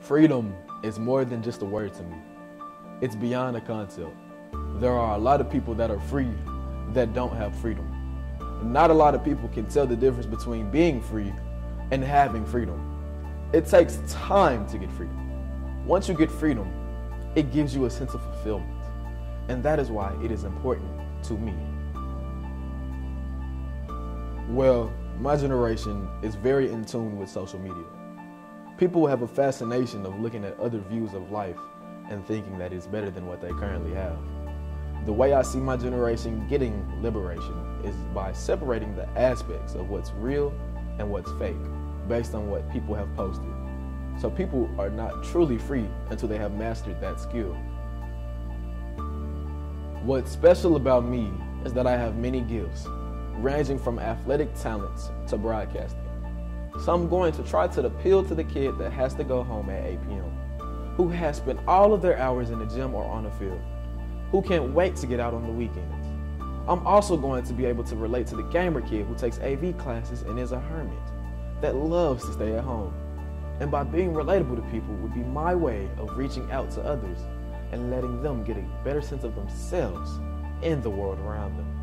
Freedom is more than just a word to me. It's beyond a concept. There are a lot of people that are free that don't have freedom. Not a lot of people can tell the difference between being free and having freedom. It takes time to get freedom. Once you get freedom, it gives you a sense of fulfillment. And that is why it is important to me. Well, my generation is very in tune with social media. People have a fascination of looking at other views of life and thinking that it's better than what they currently have. The way I see my generation getting liberation is by separating the aspects of what's real and what's fake based on what people have posted. So people are not truly free until they have mastered that skill. What's special about me is that I have many gifts, ranging from athletic talents to broadcasting. So I'm going to try to appeal to the kid that has to go home at 8 p.m., who has spent all of their hours in the gym or on the field, who can't wait to get out on the weekends. I'm also going to be able to relate to the gamer kid who takes AV classes and is a hermit, that loves to stay at home. And by being relatable to people would be my way of reaching out to others and letting them get a better sense of themselves and the world around them.